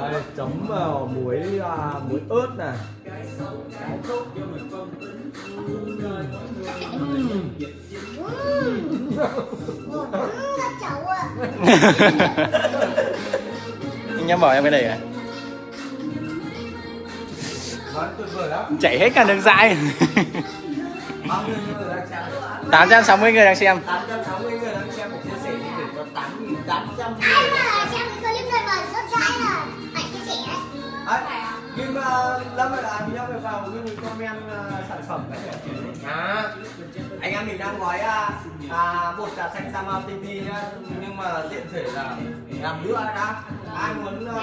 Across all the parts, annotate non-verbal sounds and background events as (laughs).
Đấy, chấm vào muối à, muối ớt này (laughs) anh em bỏ em cái này à? Chảy hết cả đang xem 860 người đang xem. 860 người đang xem chia sẻ đi để cho 8.800 Ai người Đấy, nhưng mà Lâm ơi là mình phải vào mình comment uh, sản phẩm đấy à, anh em mình đang gói uh, à, bột trà xanh Sama TV nhá. Nhưng mà tiện thể là làm nữa đã. Ai muốn uh,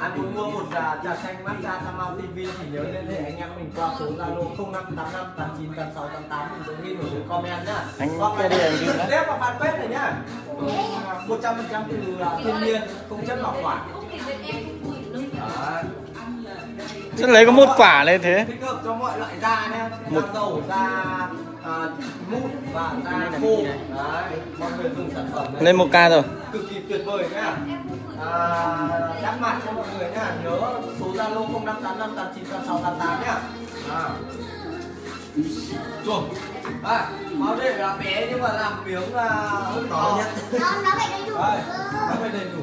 ai muốn mua bột trà trà xanh matcha Sama TV thì nhớ liên hệ anh em mình qua số Zalo 0585 89 86 88 mình có ghi ở dưới comment nhá. Anh hoặc là cái này trực tiếp vào fanpage này nhá. Một trăm phần trăm từ uh, thiên nhiên không chất bảo quản. Chứ lấy có một quả lên thế? Thích hợp cho mọi loại da nhé Một- da dầu da à, mụn và da khô. đấy mọi người dùng sản phẩm này. Lên một ca rồi. Cực kỳ tuyệt vời nhá à, đắp mặt cho mọi người nhá nhớ số zalo 0585898688 nhá à. chuồng à, máu đây là bé nhưng mà làm miếng à, hút to. nhất nó nó phải đầy đủ. Nó phải đầy đủ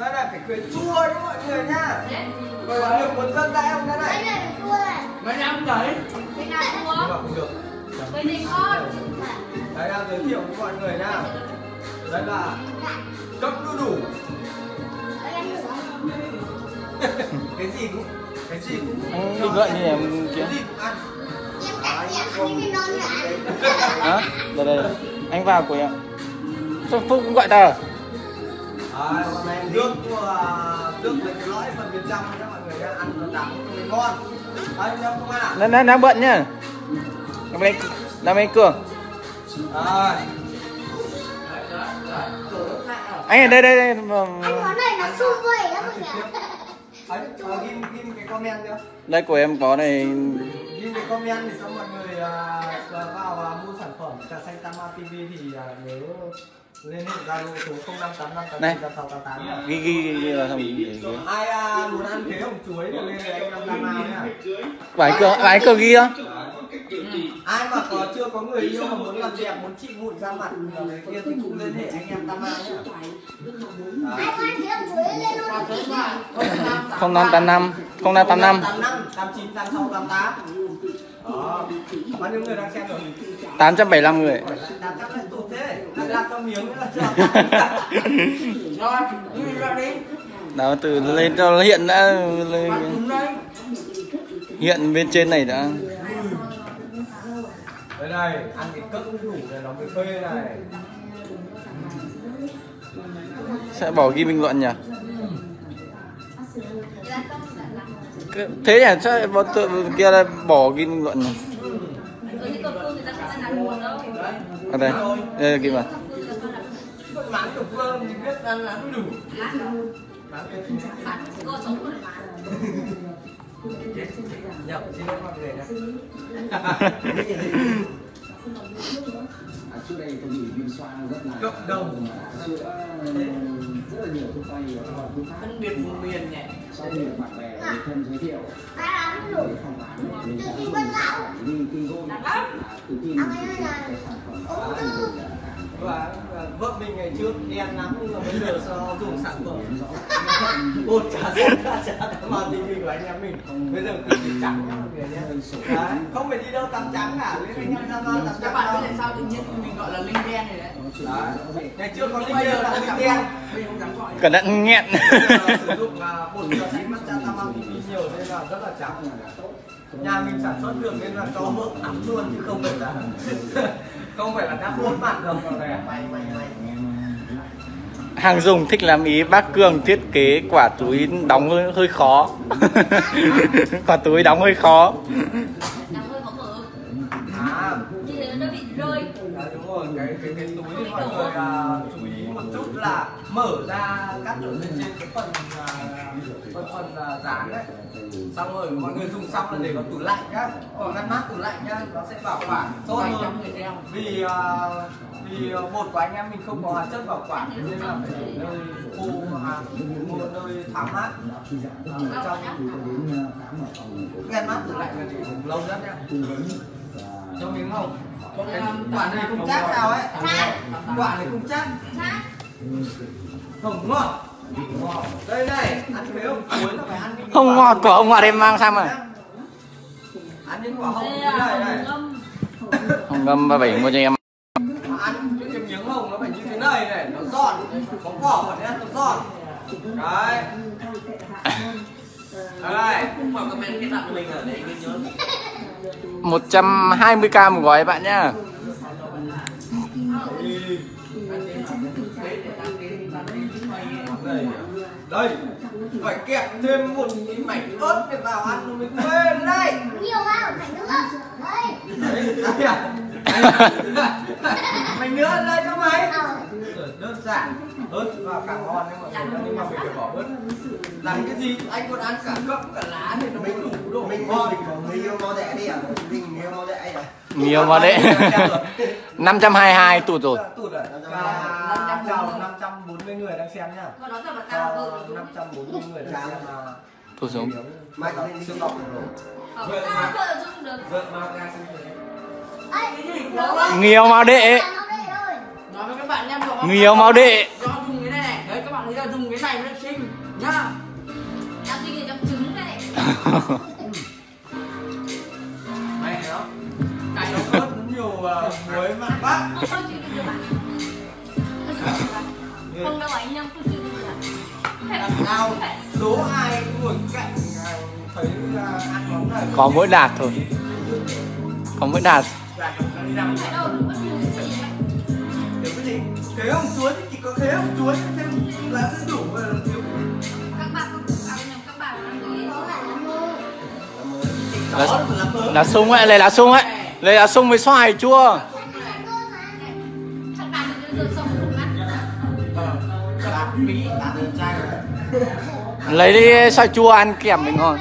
Đây này phải khuyến chua đấy mọi người nha. Rồi là được muốn dân ra không cái cái này này là chua này Mấy năm đấy? Nhưng mà không được. Đây đang giới thiệu với mọi người nha. Đây là cấp đu đủ. Đây (laughs) Cái gì cũng Cái gì cũng Anh bình luận như em kia Cái gì cũng ăn. Cái Hả? Đây đây Anh vào của em. Sao Phúc cũng gọi À, hôm nay nước uh, nước với cái lõi phần bên trong nhá mọi người ăn nó đắng ngon. Đấy nhá không ăn à Đang, đang, đang bận nhá. Đang bên Đang bên Cường à. Anh ở đây đây đây. Anh món này nó su vầy lắm mọi người Ấy, ờ, ghim ghim cái comment chưa? Đây của em có này. Ghim cái comment để cho mọi người à, vào à, mua sản phẩm trà xanh Tama TV thì à, nhớ liên hệ Zalo số 0585 Này. 8688 nhá Ghi ghi ghi, ghi vào xong ghi. ai à, muốn ăn thế hồng chuối thì liên hệ anh Nam Tama nhá Bài Cường, bài Cường ghi không? Ai mà có chưa có người yêu mà muốn làm đẹp muốn trị mụn da mặt cái kia thì cũng liên hệ anh em Tama nhá. ai có ăn cái chuối lên luôn là kỹ này 0585 0585 85 89 86 88 đó bao nhiêu người đang xem rồi? 875 người. Hỏi lại làm chắc lại tụt thế. Lại làm cho miếng nữa là chưa (laughs) rồi đi ra đi. Đó từ lên cho hiện đã Hiện bên trên này đã đây này ăn cái cất đủ này nó mới phê này. Sẽ bỏ ghi bình luận nhỉ? Cái- Thế nhỉ, sao bọn tự kia là bỏ ghi bình luận nhỉ? Ở đây, đây là ghi vào máng được cơm thì biết ăn là đủ (laughs) máng xin lỗi mọi người nha trước đây tôi bị viêm xoang rất là cộng đồng chữa rất là nhiều thuốc tây và thuốc khác phân biệt vùng miền nhỉ sau khi được bạn bè người thân giới thiệu để phòng bán từ khi vân đi kinh gôn là tự tin ăn cái này cái sản phẩm ống và và vợ mình ngày trước đen lắm nhưng mà bây giờ sao dùng sản phẩm (laughs) bột trà xanh (laughs) trà trà mà tình mình của anh em mình. Bây giờ cực kỳ trắng nhá đấy không phải đi đâu tắm trắng cả lên anh em ra tắm các trắng bạn đâu. biết tại sao tự nhiên mình gọi là linh đen này đấy. Đấy ngày trước có linh bây đen giờ là linh dám đen. giờ không dám gọi. Cẩn thận nghẹn. Sử dụng à, bột trà xanh matcha tamam TV nhiều nên là rất là trắng. Nhà mình sản xuất được nên là cho hốt ấm luôn chứ không phải là (laughs) không phải là đắp hốt mặt đâu. Này hàng dùng thích làm ý bác Cường thiết kế quả túi đóng hơi, hơi khó. (laughs) Quả túi đóng hơi khó. Mở à Như thế nó bị rơi À, đúng rồi cái cái cái túi thì mọi người à, chú ý một chút là mở ra cắt ở bên trên cái phần à, phần phần à, dán đấy. Xong rồi mọi người dùng xong là để vào tủ lạnh nhá. Còn ngăn mát tủ lạnh nhá. Nó sẽ bảo quản tốt hơn. vì à, vì à, bột của anh em mình không có hóa chất bảo quản nên là phải để nơi khô một nơi thoáng mát. Ở trong ngăn mát tủ lạnh là để dùng lâu nhất nhá. Cho miếng không cái quả này không chắc sao ấy. Quả này không chắc. Không ngọt đây này ăn không cuối là phải ăn không quả ngọt của ông ngoại em mang sang mà? Ăn những quả hồng như này này hồng ngâm không ngâm ba bảy mua cho em. Một ăn những mươi miếng hồng nó phải như thế này này nó giòn có vỏ mà nó giòn đấy đây comment cái tặng mình ở để nhớ 120k một gói bạn nhá. Đây phải kẹp thêm một cái mảnh ớt để vào ăn nó mới phê đây. Nhiều vào, phải nữa. Đây. Đấy đây à. Mảnh nữa đây cho mày. Ờ. Đơn giản ớt vào càng ngon nhưng mà nhưng mà mình phải bỏ ớt làm cái gì? Anh còn ăn cả cọng cả lá thì nó mới đủ độ mình ngon. mình yêu mau đẻ đi à? Mình yêu mau đẻ à? Nhiều mà đấy 522 tụt rồi. Tụt rồi và chào 540 người đang xem nhá. Mà hơn 540 người đang xem mà tụt xuống. mai có lên xương bọc rồi. Ờ, cao hơn dùng được. Vợ mà ra xương nhiều mà đệ. Nói với các bạn nha có người yêu máu đệ Do dùng cái này. Này Đấy các bạn thấy là dùng cái này mới xinh Nhá. Đang suy nghĩ trong trứng này. Mẹ nó. Cái nó ớt nó nhiều muối mặn quá Không đâu anh Nhâm không chịu được làm sao đố ai ngồi cạnh à, thấy à, ăn món này. Có mỗi đạt thôi. Có mỗi đạt. Đi khế hồng chuối thì chỉ có khế hồng chuối thêm là đủ làm thiếu. Các bạn các bạn là lá sung ấy lấy lá sung ấy. Lấy lá sung với xoài chua lấy đi xoài chua ăn kèm mình ngon?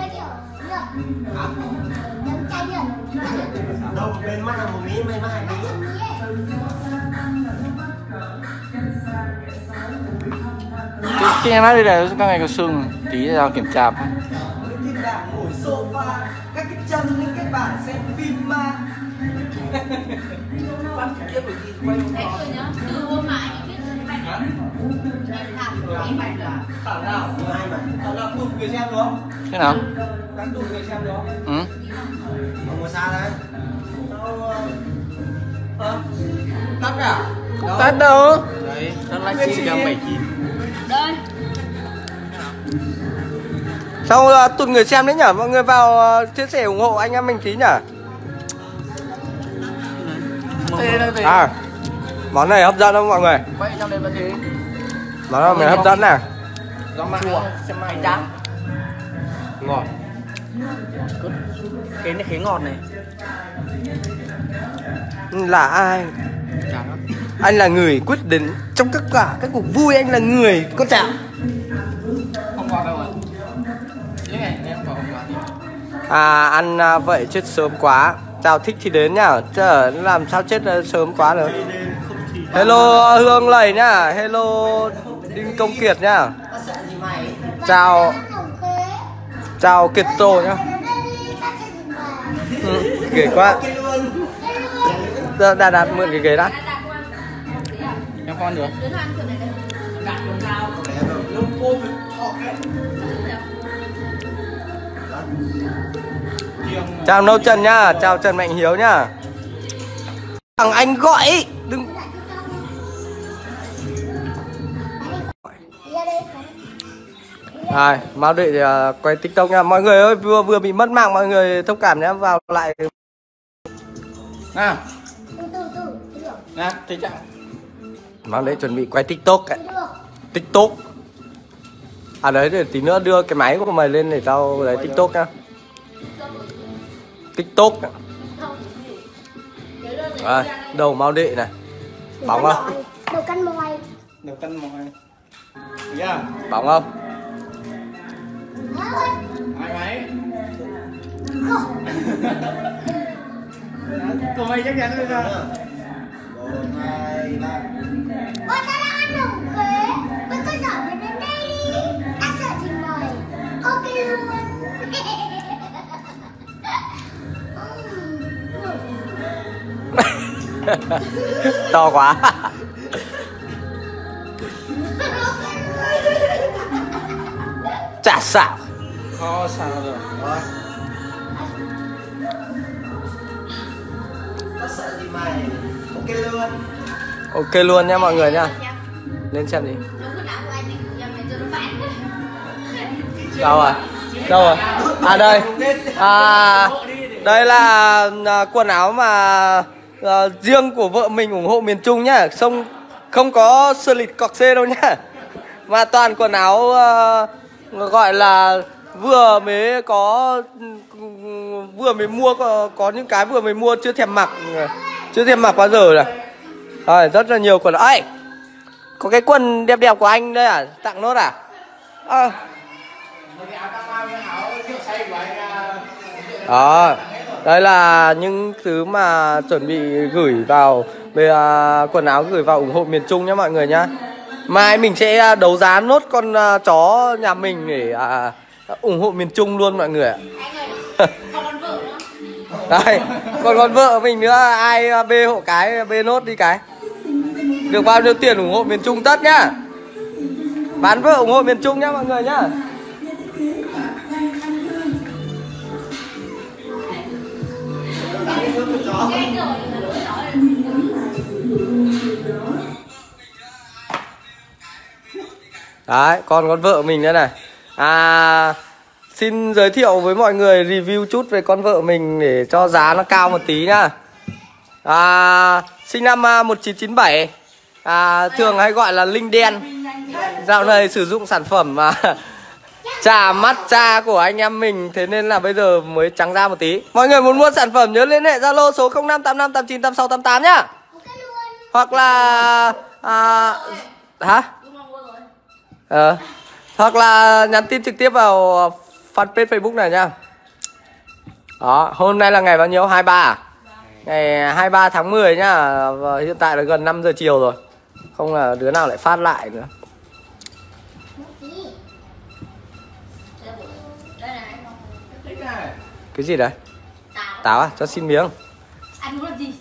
Cái cái nó đây là các ngày có xương tí ra kiểm tra ngồi sofa các cái chân những cái bàn xem phim ma Phát kia tiếp của chị quay Đấy rồi nhá, từ hôm mà anh biết cái bài này Em làm cái bài là thảo nào? Thảo nào tụt người xem đúng không thế nào? Đang tụt người xem đúng không ừ. không có xa đấy. Sao, ờ, tắt à? Tắt đâu. Đấy, rất là chi cho mày chi Đây. Sao uh, tụt người xem đấy nhở? Mọi người vào uh, chia sẻ ủng hộ anh em mình tí nhở? À, món này hấp dẫn không mọi người? Món này hấp dẫn này Gió mặn xem mày trắng Ngọt. Cái này khế ngọt này. Là ai? Lắm. Anh là người quyết định trong tất cả các cuộc vui anh là người có chạm. Không ngọt đâu em ngọt À, ăn à, vậy chết sớm quá. Chào thích thì đến nhá. Chứ làm sao chết à, sớm quá nữa Hello Hương Lầy nhá. Hello Đinh Công Kiệt nhá Chào. Chào Kiệt Tô nhá. Ừ, Ghê quá. Đà, đà mượn cái ghế đã. Em con được. Chào Nâu Trần nhá. Chào Trần Mạnh Hiếu nhá. Thằng anh gọi. Đừng Rồi, Mao Đệ thì, à, quay TikTok nha. Mọi người ơi, vừa vừa bị mất mạng mọi người thông cảm nhé, vào lại. Từ từ từ, từ được, nè thế chẳng Mao Đệ chuẩn bị quay TikTok ấy. tiktok. À đấy để tí nữa đưa cái máy của mày lên để tao lấy tiktok nhá. Tiktok à, đầu mau đệ này. Bóng không? Đầu căn mòi Đầu cân mồi. Yeah bóng không Ai máy (laughs) Cô mày chắc chắn rồi sao một hai ba. Ôi ta đang ăn đồng khế Mấy con giỏi mày đến đây đi. Đã sợ trình bày Ok luôn. (laughs) (laughs) To quá chả xạo Khó sợ gì mày ok luôn? Ok luôn nha mọi người nha lên xem giờ mày cho nó phản đâu rồi? Đâu rồi? À đây. À đây là, là quần áo mà à, riêng của vợ mình ủng hộ miền Trung nhá. Không không có sơ lịt cọc xê đâu nhá. Mà toàn quần áo à, gọi là vừa mới có vừa mới mua có, có những cái vừa mới mua chưa thèm mặc chưa thèm mặc bao giờ này rồi rất là nhiều quần. Áo ấy có cái quần đẹp đẹp của anh đây à? Tặng nốt à à, đó đây là những thứ mà chuẩn bị gửi vào về à, quần áo gửi vào ủng hộ miền Trung nhé mọi người nhá mai mình sẽ à, đấu giá nốt con à, chó nhà mình để à, ủng hộ miền Trung luôn mọi người ạ. Đây còn con vợ mình nữa ai à, bê hộ cái bê nốt đi cái. Được bao nhiêu tiền ủng hộ miền Trung tất nhá. Bán vợ ủng hộ miền Trung nhá mọi người nhá. Cái người Đấy, còn con vợ mình nữa này. À Xin giới thiệu với mọi người review chút về con vợ mình để cho giá nó cao một tí nhá. À, Sinh năm à, 1997 à, Thường hay gọi là Linh Đen. Dạo này sử dụng sản phẩm mà (laughs) Trà mắt cha của anh em mình Thế nên là bây giờ mới trắng da một tí. Mọi người muốn mua sản phẩm nhớ liên hệ Zalo số 0585898688 nhá. Hoặc là à, Hả? Ờ. Hoặc là nhắn tin trực tiếp vào fanpage Facebook này nha. Đó, hôm nay là ngày bao nhiêu? 23 à? Ngày 23 tháng 10 nhá. Và hiện tại là gần 5 giờ chiều rồi. Không là đứa nào lại phát lại nữa. Cái gì đấy? Táo Táo à? Cho xin miếng. Anh muốn làm gì?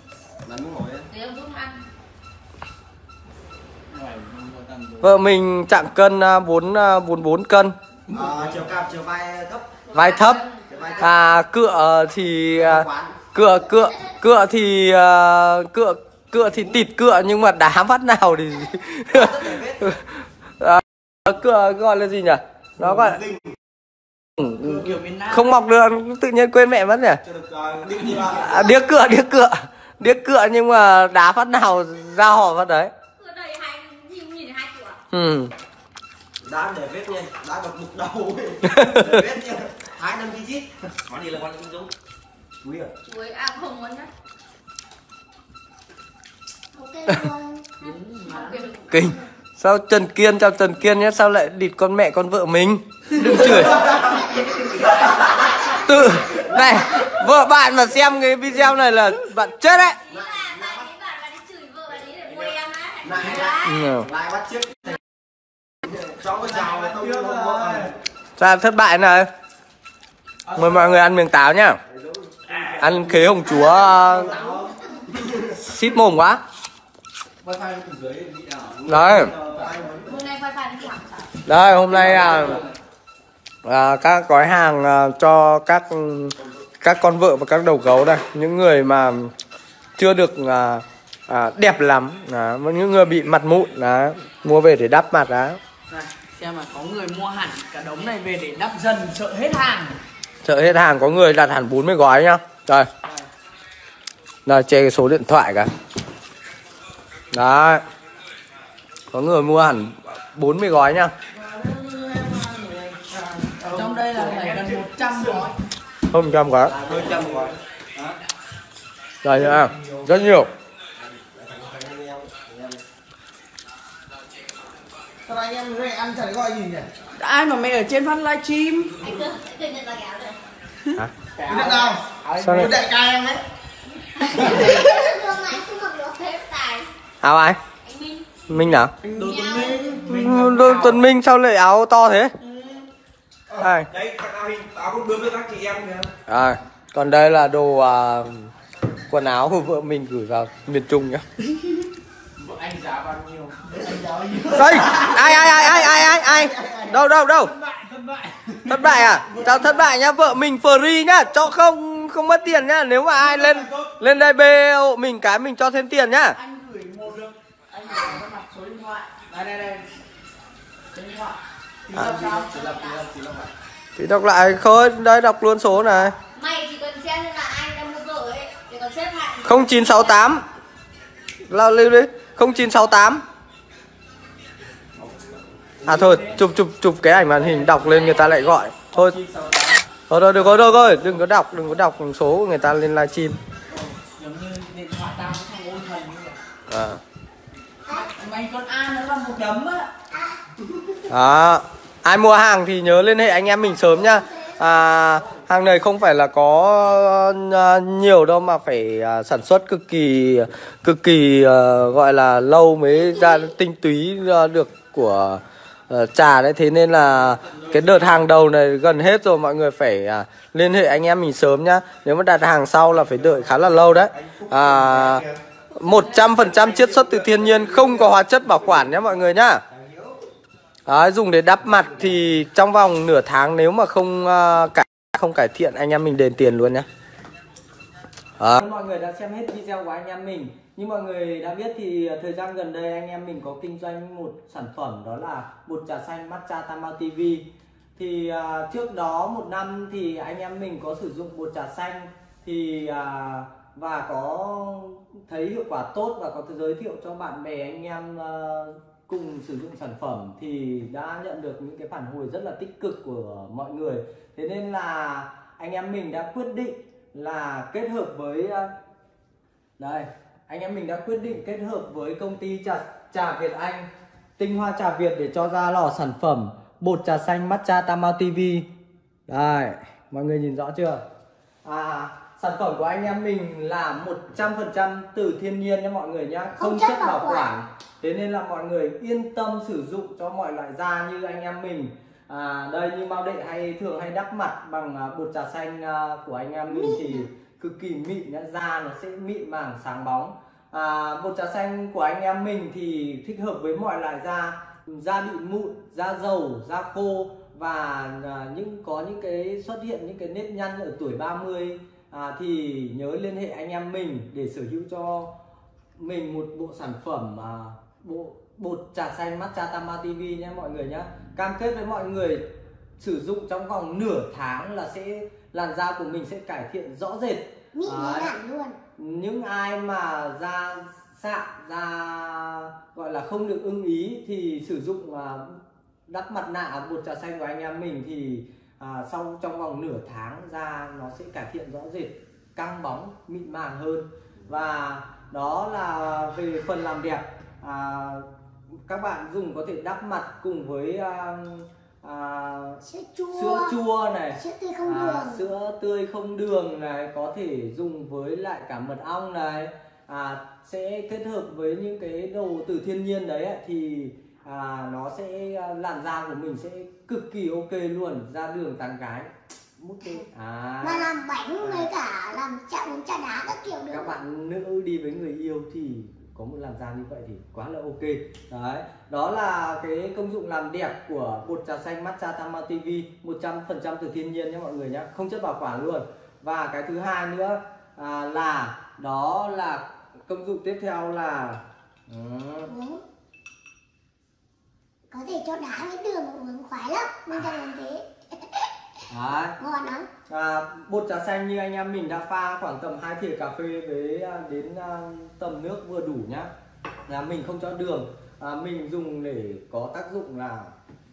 Làm muốn ngồi á Để ông giúp ăn Vợ mình chặng cân à, 4 à, 44 cân, Ờ, chiều cao chiều vai thấp. Vai thấp. À cựa thì à, quán. cựa cựa cựa thì à, cựa cựa thì tịt cựa nhưng mà đá phát nào thì à, cựa gọi là gì nhỉ? Nó gọi là Nam không mọc được tự nhiên quên mẹ mất nhỉ? Ờ, à, điếc cựa điếc cựa. Điếc cựa nhưng mà đá phát nào ra họ phát đấy ừ. Đá để vết nha đá bật mục đầu. (laughs) Để vết nha. Hai năm chi chít. Món gì là món kim dũng quý à? Chuối à không muốn (laughs) được. Kinh sao Trần Kiên chào Trần Kiên nhé sao lại địt con mẹ con vợ mình? Đừng chửi. Tự này vợ bạn mà xem cái video này là bạn chết đấy. Ý á chào không? Vợ Sao thất bại này Mời mọi người ăn miếng táo nhá Ăn khế hồng chúa Xít mồm quá. Đấy. Hôm nay phải phải đi thẳng Đây hôm nay là à, các gói hàng à, cho các các con vợ và các đầu gấu đây. Những người mà chưa được à, à, đẹp lắm. Đó. những người bị mặt mụn đó. mua về để đắp mặt đó. Này, xem mà có người mua hẳn cả đống này về để đắp dần sợ hết hàng. Chợ hết hàng có người đặt hẳn 40 gói nhá. Đây. Đây che cái số điện thoại cả đấy. Có người mua hẳn 40 gói nha trong đây là phải gần 100 gói Không trăm gói. Hơn trăm gói. Đây nha Rất nhiều Sao anh em người ăn chả gọi gì nhỉ? ai mà mày ở trên phát livestream Anh cứ tự nhận là kéo rồi. Cái nào? Sao này đại ca em đấy. Anh. Áo ai? Anh Minh. Minh nào? Đồ Tuấn Minh. Tuấn Minh sao lại áo to thế? Đây. Đấy, các áo hình áo con bướm với các chị em kìa. À, còn đây là đồ à, quần áo của vợ mình gửi vào miền Trung nhá. anh giá bao nhiêu Đây, ai ai ai ai ai ai ai? Đâu đâu đâu? Thất bại à? Chào thất bại nhá, vợ mình free nhá, cho không không mất tiền nhá. Nếu mà ai lên lên đây bê hộ mình cái mình cho thêm tiền nhá. anh gửi một được anh gửi cái mặt số điện thoại đây đây đây số điện thoại thì đọc lại khơi, đây đọc luôn số này. Mày chỉ cần xem xem là ai đang mua vợ ấy. À thôi chụp chụp chụp cái ảnh màn hình đọc lên người ta lại gọi. Thôi. Thôi thôi được rồi được rồi Đừng có đọc đừng có đọc số của người ta lên livestream giống như điện thoại tao không ôn thần như vậy à. mày con A nó là một đấm á à Ai mua hàng thì nhớ liên hệ anh em mình sớm nhá. À, Hàng này không phải là có à, nhiều đâu mà phải à, sản xuất cực kỳ cực kỳ à, gọi là lâu mới ra tinh túy được của à, trà đấy thế nên là cái đợt hàng đầu này gần hết rồi mọi người phải à, liên hệ anh em mình sớm nhá nếu mà đặt hàng sau là phải đợi khá là lâu đấy à, 100% chiết xuất từ thiên nhiên không có hóa chất bảo quản nhé mọi người nhá Đấy, dùng để đắp mặt thì trong vòng nửa tháng nếu mà không uh, cải không cải thiện anh em mình đền tiền luôn nhé. Ờ. Mọi người đã xem hết video của anh em mình. Như mọi người đã biết thì à, thời gian gần đây anh em mình có kinh doanh một sản phẩm đó là bột trà xanh matcha Tamao TV. Thì à, trước đó một năm thì anh em mình có sử dụng bột trà xanh thì à, và có thấy hiệu quả tốt và có giới thiệu cho bạn bè anh em à, cùng sử dụng sản phẩm thì đã nhận được những cái phản hồi rất là tích cực của mọi người thế nên là anh em mình đã quyết định là kết hợp với à, đây anh em mình đã quyết định kết hợp với công ty trà trà Việt Anh tinh hoa trà Việt để cho ra lò sản phẩm bột trà xanh matcha Tamao TV đây mọi người nhìn rõ chưa? À sản phẩm của anh em mình là 100% từ thiên nhiên nha mọi người nhá. Không, Không chất bảo quản. thế nên là mọi người yên tâm sử dụng cho mọi loại da như anh em mình. À, đây như bao đệ hay thường hay đắp mặt bằng à, bột trà xanh à, của anh em mình thì cực kỳ mịn nhá da nó sẽ mịn màng sáng bóng. À, bột trà xanh của anh em mình thì thích hợp với mọi loại da da bị mụn da dầu da khô và à, những có những cái xuất hiện những cái nếp nhăn ở tuổi 30 à, thì nhớ liên hệ anh em mình để sở hữu cho mình một bộ sản phẩm à, bộ bột trà xanh matcha tama tv nhé mọi người nhé cam kết với mọi người sử dụng trong vòng nửa tháng là sẽ làn da của mình sẽ cải thiện rõ rệt. Mịn hẳn luôn. những ai mà da sạm da gọi là không được ưng ý thì sử dụng à, đắp mặt nạ bột trà xanh của anh em mình thì à, sau trong vòng nửa tháng da nó sẽ cải thiện rõ rệt căng bóng mịn màng hơn. Và đó là về phần làm đẹp. À, các bạn dùng có thể đắp mặt cùng với à, à, Sữa chua. sữa chua này Sữa tươi không à, đường. sữa tươi không đường này có thể dùng với lại cả mật ong này à, sẽ kết hợp với những cái đồ từ thiên nhiên đấy ấy, thì à, nó sẽ à, làn da của mình sẽ cực kỳ ok luôn ra đường tán gái mút đi à Mà làm bánh với cả làm bánh trà đá các kiểu được. các bạn nữ đi với người yêu thì có một làn da như vậy thì quá là ok đấy đó là cái công dụng làm đẹp của bột trà xanh matcha tama tv 100% từ thiên nhiên nhé mọi người nhé không chất bảo quản luôn và cái thứ hai nữa à, là đó là công dụng tiếp theo là ừ, Uống. Có thể cho đá với đường uống khoái lắm. Nên cho làm thế. Đấy. Ngon lắm. À, bột trà xanh như anh em mình đã pha khoảng tầm 2 thìa cà phê với à, đến à, tầm nước vừa đủ nhá. Là mình không cho đường. À, mình dùng để có tác dụng là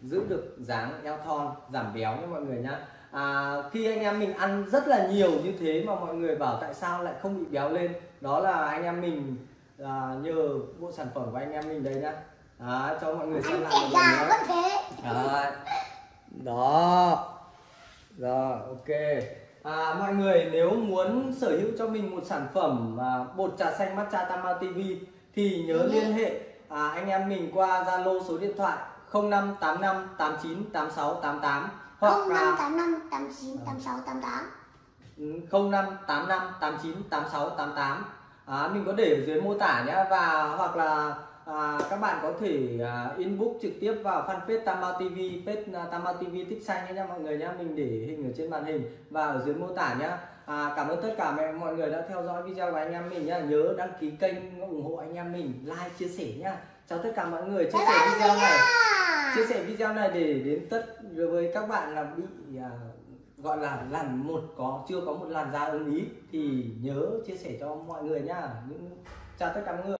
giữ được dáng eo thon giảm béo nha mọi người nhá. À, khi anh em mình ăn rất là nhiều như thế mà mọi người bảo tại sao lại không bị béo lên đó là anh em mình à, nhờ bộ sản phẩm của anh em mình đây nhá. Đó, cho mọi người xem lại một lần nữa. Đấy. Đó. Rồi, ok. À, mọi người nếu muốn sở hữu cho mình một sản phẩm à, bột trà xanh matcha Tama TV thì nhớ liên hệ à, anh em mình qua Zalo số điện thoại 0585 89 86 88 hoặc không là năm tám năm tám chín tám sáu tám tám. 0585 89 86 88 à, mình có để ở dưới mô tả nhé và hoặc là à, các bạn có thể à, inbox trực tiếp vào fanpage Tama TV page à, Tama TV tích xanh nhé mọi người nhé mình để hình ở trên màn hình và ở dưới mô tả nhé à, cảm ơn tất cả mọi người đã theo dõi video của anh em mình nhé nhớ đăng ký kênh ủng hộ anh em mình like chia sẻ nhá. Chào tất cả mọi người chia sẻ video này. chia sẻ video này để đến tất với các bạn là bị à, gọi là lần một có chưa có một làn da ưng ý thì nhớ chia sẻ cho mọi người nhá. Những chào tất cả mọi người